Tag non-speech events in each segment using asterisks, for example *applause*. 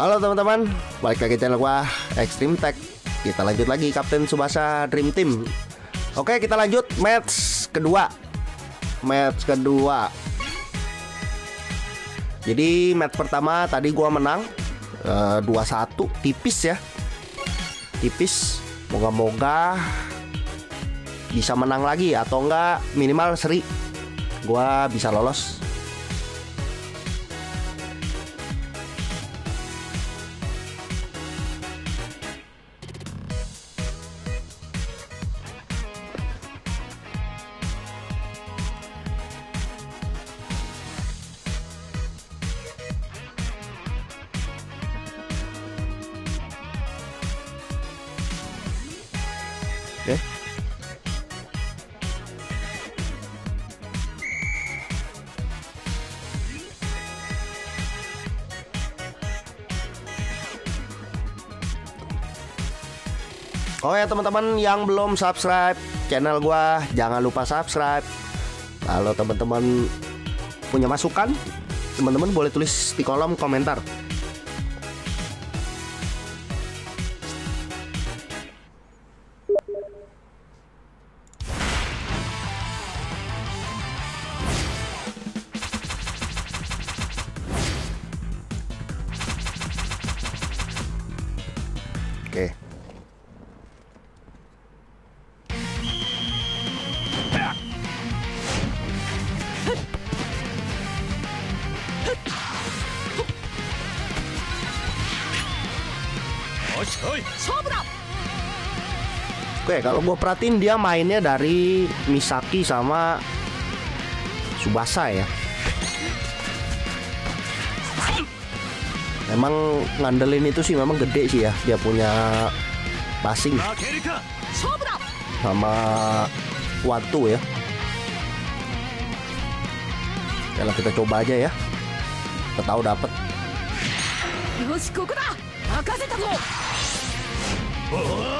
Halo teman-teman, balik lagi channel gua Extreme Tech. Kita lanjut lagi Kapten Subasa Dream Team. Oke, kita lanjut match kedua. Match kedua. Jadi match pertama tadi gua menang uh, 2-1 tipis ya. Tipis. Moga-moga bisa menang lagi atau enggak minimal seri. Gua bisa lolos Oke. Oh ya teman-teman yang belum subscribe channel gua jangan lupa subscribe. Kalau teman-teman punya masukan, teman-teman boleh tulis di kolom komentar. Oke, kalau gue perhatiin dia mainnya dari Misaki sama Subasa ya. Memang ngandelin itu sih memang gede sih ya. Dia punya passing sama waktu ya. Yalah kita coba aja ya. Kita tahu dapat. よ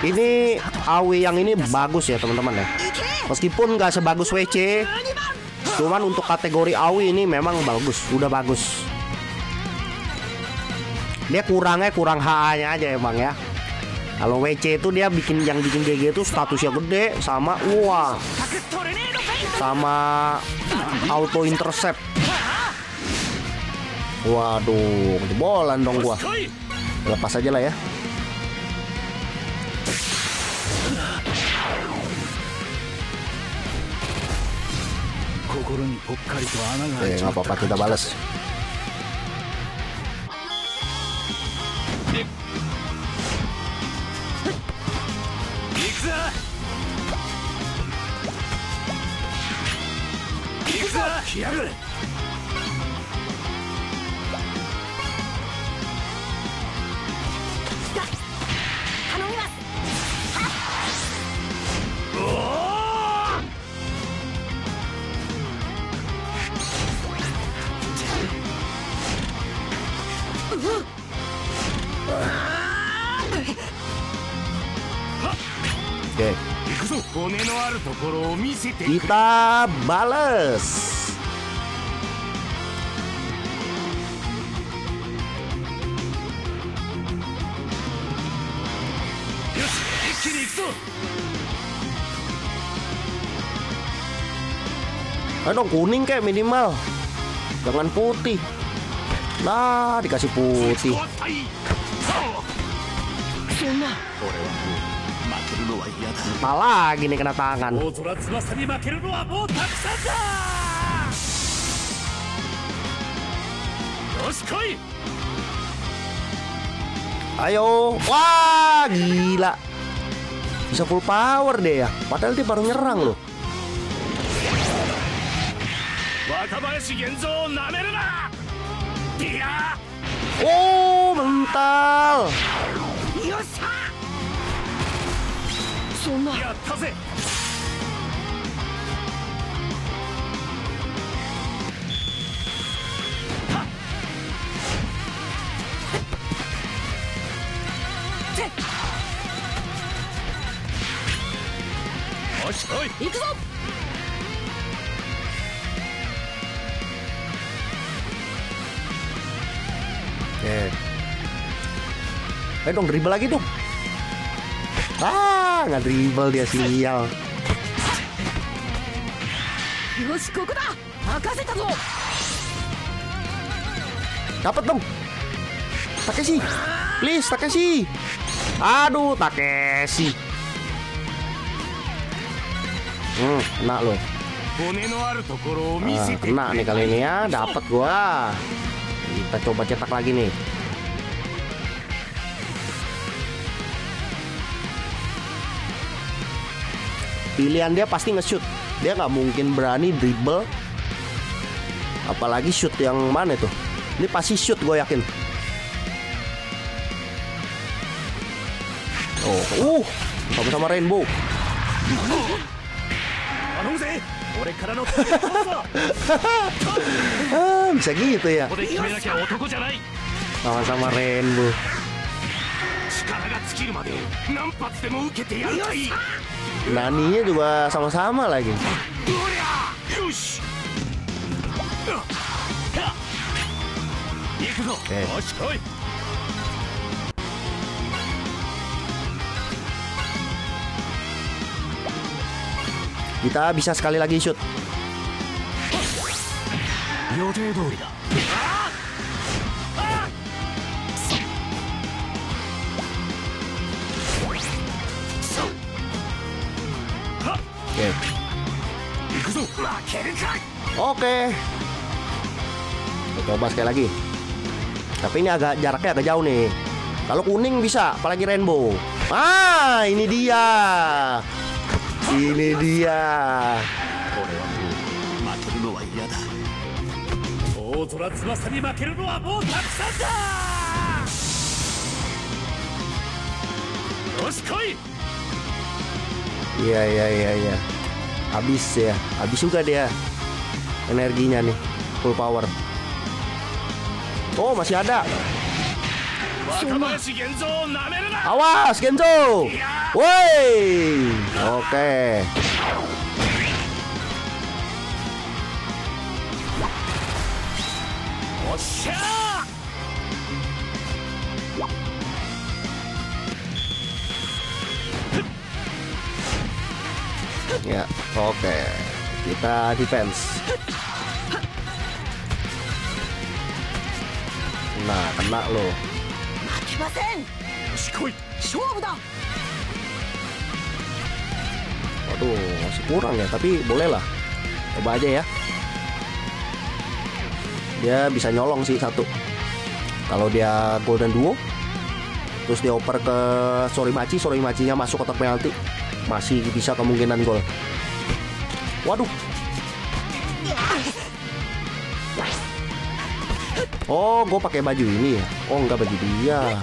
Ini AW yang ini bagus ya teman-teman ya. Meskipun nggak sebagus WC, cuman untuk kategori AW ini memang bagus, udah bagus. Dia kurangnya kurang HA-nya aja emang ya. Kalau WC itu dia bikin yang bikin GG itu statusnya gede sama wah sama auto intercept. Waduh, jebolan dong gua. Lepas aja lah ya. 心にぽっかりと穴が開いちゃった感じ。だった。来やがれ Kita bales. Aduh kuning kayak minimal. Jangan putih. Nah dikasih putih. Malah gini kena tangan. Ayo. Wah, gila. Bisa full power deh ya. Padahal dia baru nyerang loh. Oh, mental. そんなやったぜてよし来い行くぞ Oke. Eh dong dribble lagi dong. Ah, nggak dribble dia sial. Dapat dong. Takeshi. Please, Takeshi. Aduh, Takeshi. Hmm, kena loh. Uh, kena nih kali ini ya, dapat gua. Kita coba cetak lagi nih. Pilihan dia pasti nge-shoot. Dia nggak mungkin berani dribble. Apalagi shoot yang mana tuh? Ini pasti shoot gue yakin. Oh, uh, sama-sama rainbow. *laughs* 頼むぜ俺からの手を通すぞ Ah, bisa gitu ya. ここで決めなきゃ男じゃない Sama-sama rainbow. 力が尽きるまで何発でも受けてやるがいい Naninya juga sama-sama lagi. うりゃよし行くぞ、ええよし来い Kita bisa sekali lagi shoot. 予定通りだ Oke. Oke. Kita coba sekali lagi. Tapi ini agak jaraknya agak jauh nih. Kalau kuning bisa, apalagi rainbow. Ah, ini dia. Ini dia. Oh, Iya iya iya iya. Habis ya, habis juga dia energinya nih, full power. Oh masih ada. Awas Genzo. Woi. Oke. Oh, okay. Ya oke. Kita defense. Nah kena lo. Waduh masih kurang ya tapi boleh lah. Coba aja ya. Dia bisa nyolong sih satu. Kalau dia golden duo terus dia dioper ke Sorimachi Sorimachinya masuk kotak penalti masih bisa kemungkinan gol. Waduh. Oh, gue pakai baju ini ya? Oh, enggak baju dia. Oke.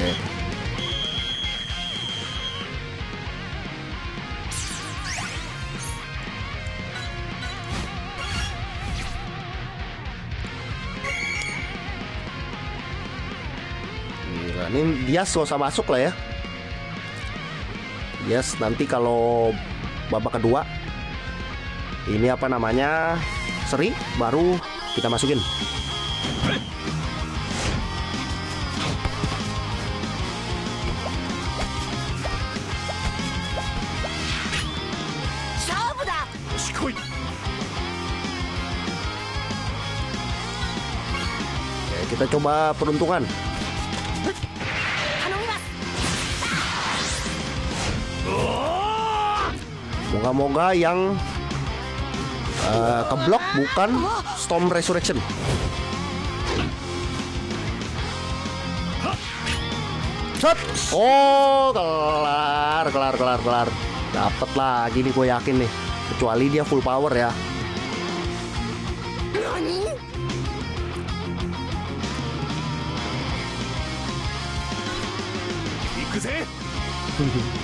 Gila, ini dia gak usah masuk lah ya. Yes, nanti kalau babak kedua ini apa namanya seri baru kita masukin.Oke, kita coba peruntungan. Moga-moga yang eh, keblok bukan Storm Resurrection. Shot. Oh, kelar, kelar, kelar, kelar. Dapat lagi nih, gue yakin nih. kecuali dia full power ya 何 *laughs*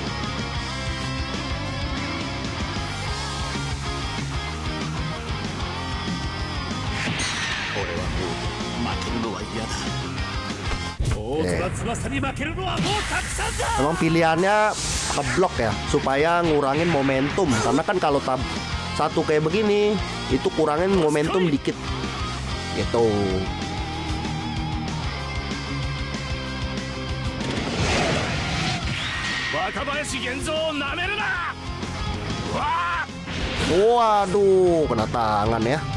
Memang pilihannya keblok ya supaya ngurangin momentum. Karena kan kalau tab satu kayak begini itu kurangin momentum dikit. Gitu. Waduh, kena tangan ya.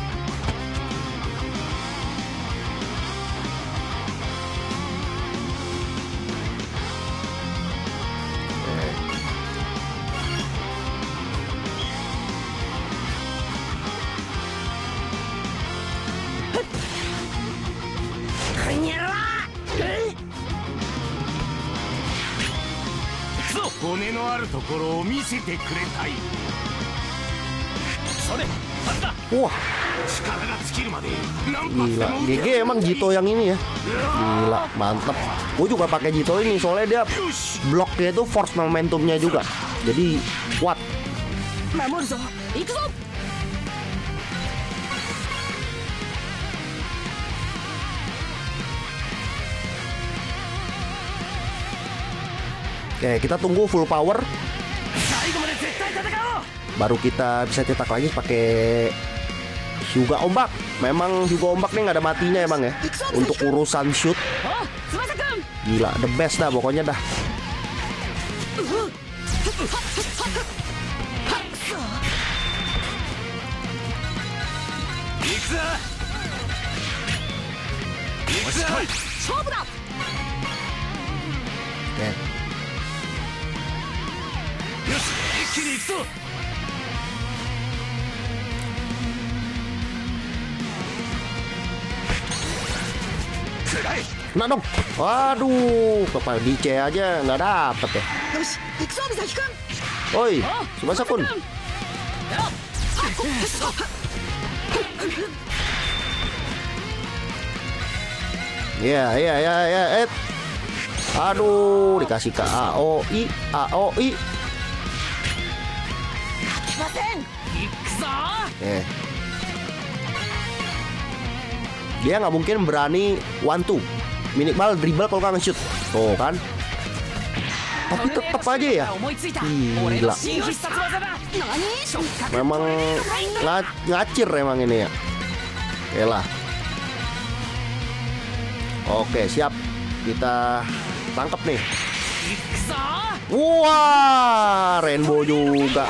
のあるところを見せてくれたいそれはずだ Wah, 力が尽きるまで何発で gila. も撃て GG emang Jito yang ini ya. Gila, mantep. Gue juga pakai Jito ini soalnya dia よし bloknya itu force momentumnya juga. Jadi kuat. Oke, kita tunggu full power. Baru kita bisa cetak lagi pakai Hyuga ombak. Memang Hyuga ombak nih nggak ada matinya ya, emang ya. Untuk urusan shoot. Gila, the best dah pokoknya dah. Oke, よし一気に行くぞ Kena dong. Waduh, kepala DC aja nggak dapet ya. よし行くぞ美咲くん Oi, Subasa Kun. Iya, iya, iya, iya, eh. Aduh, dikasih ke AOI, AOI. Yeah. Dia nggak mungkin berani one two minimal dribble kalau nggak shoot tuh kan tapi tetap aja ya gila memang ngacir emang ini ya lah oke siap kita tangkap nih wah rainbow juga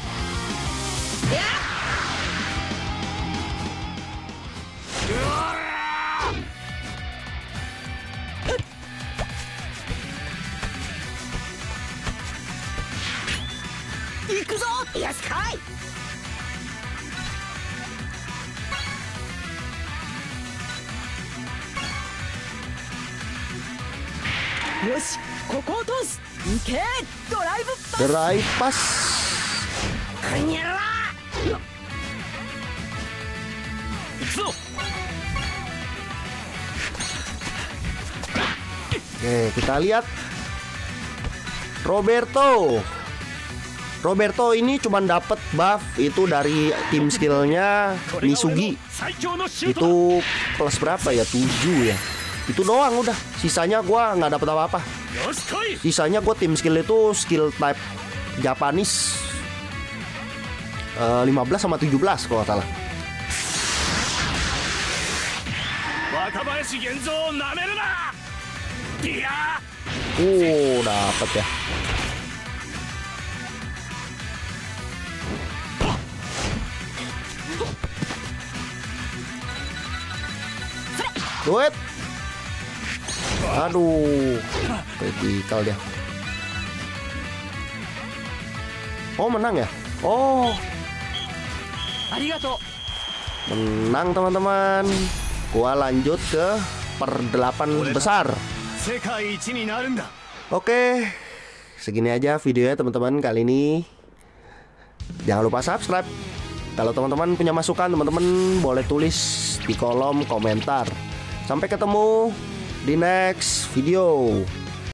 行くぞよし来いよしここを通す。行けドライブパス。Gerai pas. こんにゃろ行くぞ Oke, kita lihat Roberto. Roberto ini cuma dapat buff itu dari tim skillnya Misugi Itu plus berapa ya? 7 ya. Itu doang udah. Sisanya gua nggak dapat apa-apa. Sisanya gua tim skill itu skill type Japanese Eh, 15 sama 17 kalau salah. Oh, dapat ya. Duit. Aduh, kritikal dia. Oh menang ya? Oh, Menang teman-teman. Gua lanjut ke perdelapan besar. Oke, segini aja videonya teman-teman kali ini. Jangan lupa subscribe. Kalau teman-teman punya masukan, teman-teman boleh tulis di kolom komentar. Sampai ketemu di next video.